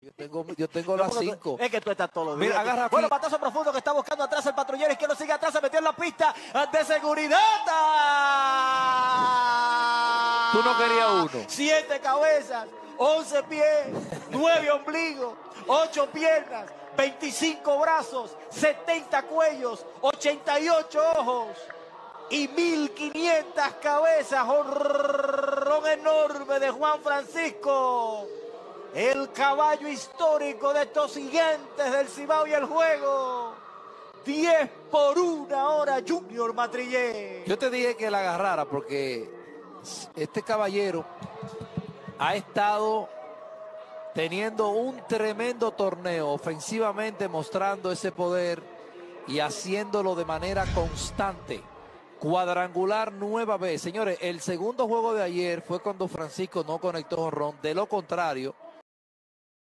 Yo tengo, yo tengo las cinco. Es que tú estás todos los Mira, agarra aquí. Bueno, patazo profundo que está buscando atrás el patrullero izquierdo sigue atrás, se metió en la pista de seguridad. Tú no querías uno. Siete cabezas, once pies, nueve ombligos, ocho piernas, 25 brazos, 70 cuellos, 88 ojos y 1500 cabezas. Horrón enorme de Juan Francisco. El caballo histórico de estos gigantes del Cibao y el juego. 10 por una hora, Junior Matrillé. Yo te dije que la agarrara porque este caballero ha estado teniendo un tremendo torneo ofensivamente mostrando ese poder y haciéndolo de manera constante. Cuadrangular nueva vez. Señores, el segundo juego de ayer fue cuando Francisco no conectó jonrón. De lo contrario,